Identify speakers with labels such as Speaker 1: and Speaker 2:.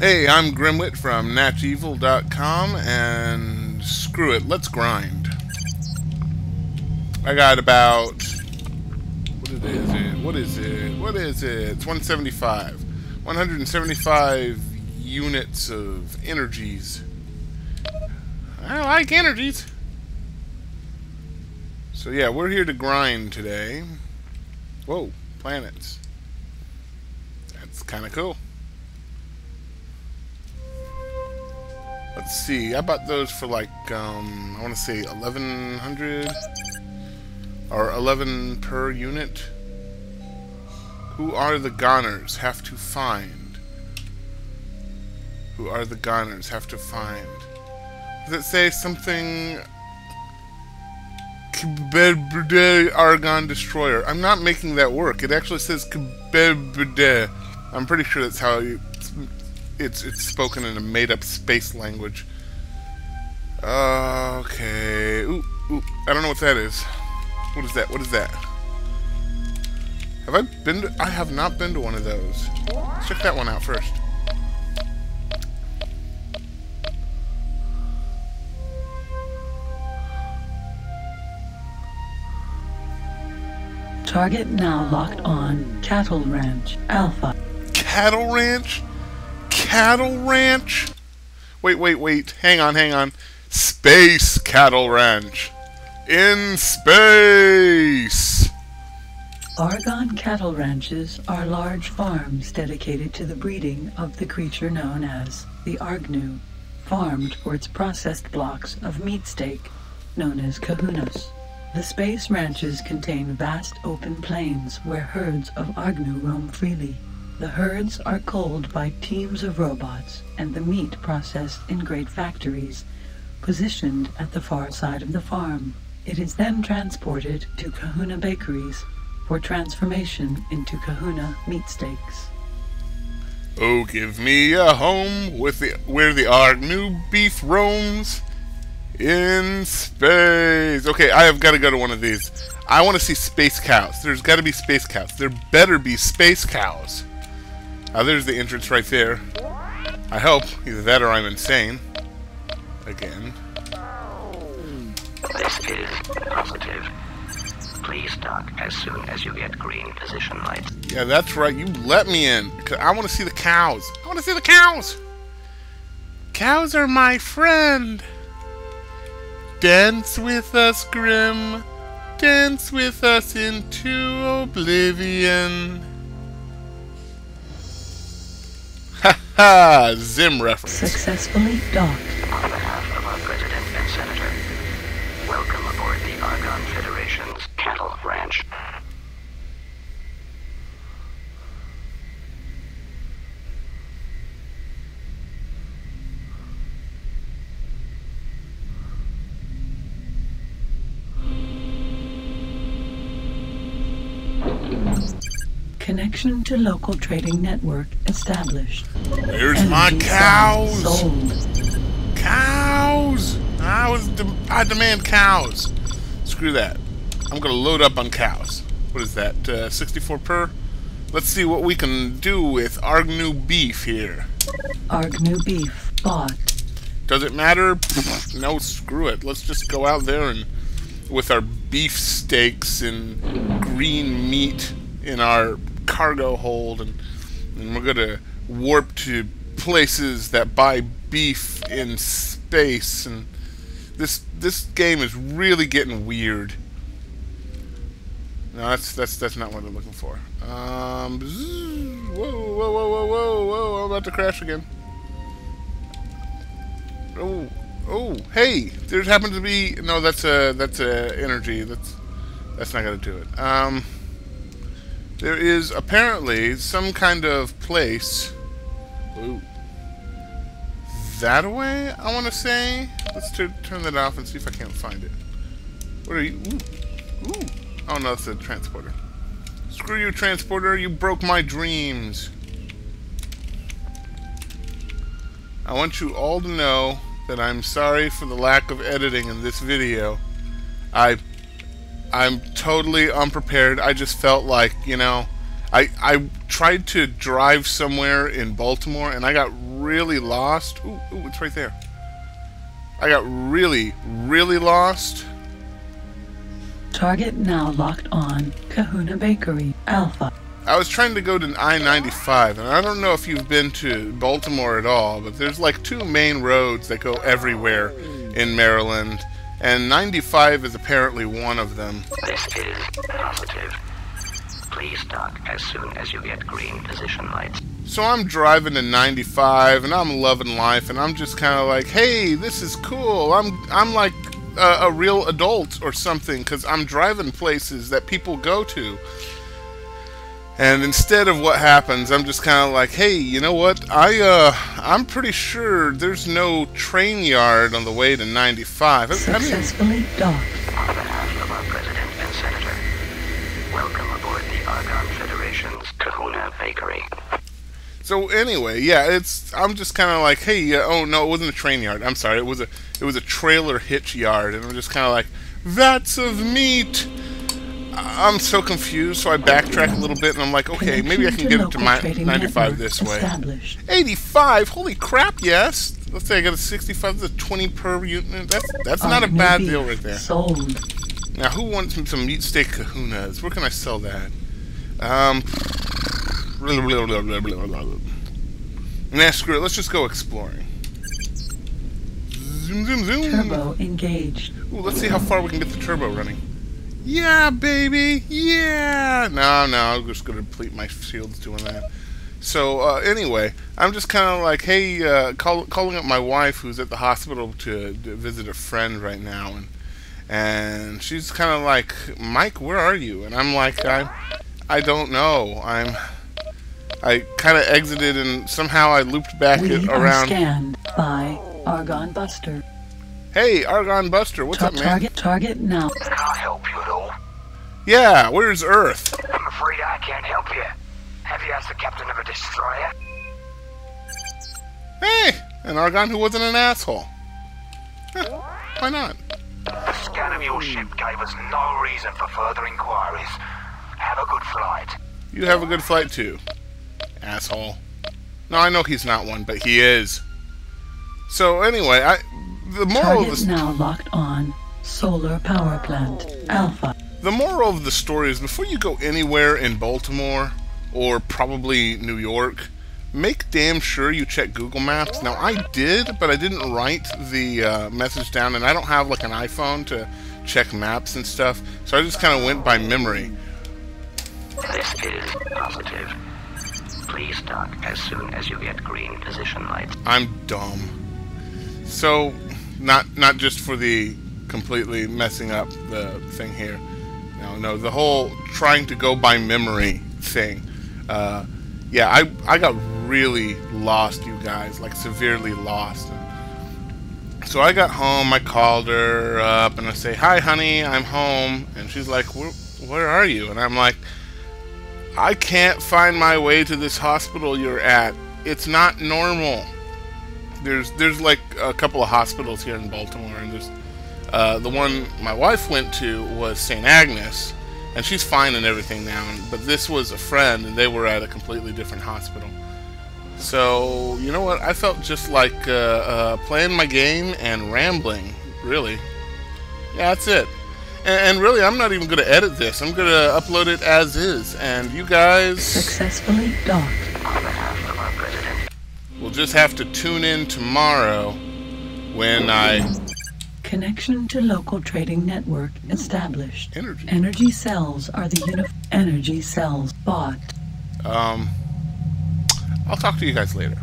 Speaker 1: Hey, I'm Grimwit from NatchEvil.com, and screw it, let's grind. I got about... What is it? What is it? What is it? It's 175. 175 units of energies. I like energies. So yeah, we're here to grind today. Whoa, planets. That's kind of cool. Let's see. I bought those for like, um, I want to say 1100 or 11 per unit. Who are the goners? Have to find. Who are the goners? Have to find. Does it say something? Argon Destroyer. I'm not making that work. It actually says I'm pretty sure that's how you it's it's spoken in a made-up space language. Uh, okay. Ooh, ooh. I don't know what that is. What is that? What is that? Have I been to... I have not been to one of those. Let's check that one out first.
Speaker 2: Target now locked on Cattle Ranch Alpha.
Speaker 1: Cattle Ranch? Cattle ranch? Wait, wait, wait. Hang on, hang on. Space cattle ranch. In space!
Speaker 2: Argon cattle ranches are large farms dedicated to the breeding of the creature known as the Argnu, farmed for its processed blocks of meat steak, known as Cahoonas. The space ranches contain vast open plains where herds of Argnu roam freely. The herds are culled by teams of robots and the meat processed in great factories, positioned at the far side of the farm. It is then transported to Cahoona bakeries for transformation into Cahoona meat steaks.
Speaker 1: Oh, give me a home with the where the Argnu beef roams in space. Okay, I have got to go to one of these. I want to see space cows. There's got to be space cows. There better be space cows. Now there's the entrance right there. I hope. Either that or I'm insane. Again.
Speaker 3: This is positive. Please dock as soon as you get green position lights.
Speaker 1: Yeah, that's right. You let me in. Cause I want to see the cows. I want to see the cows. Cows are my friend. Dance with us, Grim. Dance with us into oblivion. Zim reference.
Speaker 2: Successfully docked.
Speaker 3: On behalf of our President and Senator, welcome aboard the Argon Federation's cattle ranch.
Speaker 2: Connection to local trading network established.
Speaker 1: There's my cows. Sold. Cows. I was de I demand cows. Screw that. I'm gonna load up on cows. What is that? Uh, 64 per. Let's see what we can do with Argnu beef here.
Speaker 2: Argnu beef bought.
Speaker 1: Does it matter? no, screw it. Let's just go out there and with our beef steaks and green meat in our cargo hold, and, and we're gonna warp to places that buy beef in space, and this this game is really getting weird. No, that's that's that's not what I'm looking for. Um, whoa, whoa, whoa, whoa, whoa, whoa! I'm about to crash again. Oh, oh, hey! There happens to be no. That's a that's a energy. That's that's not gonna do it. Um. There is apparently some kind of place. Ooh. That way, I want to say. Let's turn that off and see if I can't find it. What are you? Ooh. Ooh. Oh no, it's a transporter. Screw you, transporter. You broke my dreams. I want you all to know that I'm sorry for the lack of editing in this video. I I'm totally unprepared. I just felt like, you know, I I tried to drive somewhere in Baltimore and I got really lost. Ooh, ooh, it's right there. I got really, really lost.
Speaker 2: Target now locked on Cahoona Bakery Alpha.
Speaker 1: I was trying to go to I-95, and I don't know if you've been to Baltimore at all, but there's like two main roads that go everywhere in Maryland, and 95 is apparently one of them.
Speaker 3: This is positive. Please dock as soon as you get green position lights.
Speaker 1: So I'm driving to 95, and I'm loving life, and I'm just kind of like, hey, this is cool. I'm I'm like a, a real adult or something, because I'm driving places that people go to. And instead of what happens, I'm just kind of like, hey, you know what? I uh, I'm pretty sure there's no train yard on the way to 95. I, I mean,
Speaker 2: Successfully docked.
Speaker 3: On behalf of our President and Senator, welcome aboard the Argon Federation's Cahoona Bakery.
Speaker 1: so anyway, yeah, it's I'm just kind of like, hey, uh, oh no, it wasn't a train yard. I'm sorry, it was a it was a trailer hitch yard, and I'm just kind of like, vats of meat. I'm so confused, so I backtrack a little bit, and I'm like, okay, maybe I can get it to my
Speaker 2: trading
Speaker 1: 95 this way. 85? Holy crap, yes. Let's say I got a 65, that's a 20 per unit. That's that's not a bad deal right there.
Speaker 2: Sold.
Speaker 1: Now, who wants some, some meat steak Cahoonas? Where can I sell that? Um. Nah, screw it. Let's just go exploring. Zoom, zoom, zoom.
Speaker 2: Turbo engaged.
Speaker 1: Ooh, let's see how far we can get the turbo running. Yeah, baby. Yeah. No, no, I'm just going to deplete my shields doing that. So uh, anyway, I'm just kind of like, hey, uh, call, calling up my wife who's at the hospital to, to visit a friend right now, and and she's kind of like, Mike, where are you? And I'm like, I, I don't know. I'm, I kind of exited and somehow I looped back
Speaker 2: We
Speaker 1: it
Speaker 2: are
Speaker 1: around.
Speaker 2: scanned by Argon Buster.
Speaker 1: Hey, Argon Buster, what's
Speaker 2: Ta-
Speaker 1: up, man?
Speaker 2: target target now.
Speaker 4: Can I help you at all?
Speaker 1: Yeah, where's Earth?
Speaker 4: I'm afraid I can't help you. Have you asked the captain of a destroyer?
Speaker 1: Hey, an Argon who wasn't an asshole. Huh, why not?
Speaker 4: The scan of your ship gave us no reason for further inquiries. Have a good flight.
Speaker 1: You have a good flight too, asshole. No, I know he's not one, but he is. So anyway, I the moral of
Speaker 2: Target
Speaker 1: the
Speaker 2: now locked on. Solar power plant Alpha.
Speaker 1: The moral of the story is before you go anywhere in Baltimore or probably New York, make damn sure you check Google Maps. Now I did, but I didn't write the uh, message down, and I don't have like an iPhone to check maps and stuff, so I just kind of went by memory.
Speaker 3: This is positive. Please dock as soon as you get green position lights.
Speaker 1: I'm dumb. So, not not just for the completely messing up the thing here. No, no, the whole trying to go by memory thing. Uh, yeah, I I got really lost, you guys, like severely lost. So I got home, I called her up, and I say, "Hi, honey, I'm home," and she's like, "Where, where are you?" And I'm like, "I can't find my way to this hospital you're at. It's not normal." there's there's like a couple of hospitals here in Baltimore, and there's uh, the one my wife went to was St. Agnes, and she's fine and everything now. But this was a friend, and they were at a completely different hospital. So you know what? I felt just like uh, uh, playing my game and rambling. Really, yeah, that's it. And, and really, I'm not even going to edit this. I'm going to upload it as is, and you guys.
Speaker 2: Successfully docked.
Speaker 3: On behalf of our President,
Speaker 1: We'll just have to tune in tomorrow when I
Speaker 2: Connection to local trading network established.
Speaker 1: energy.
Speaker 2: Energy cells are the uni- energy cells bought.
Speaker 1: Um, I'll talk to you guys later.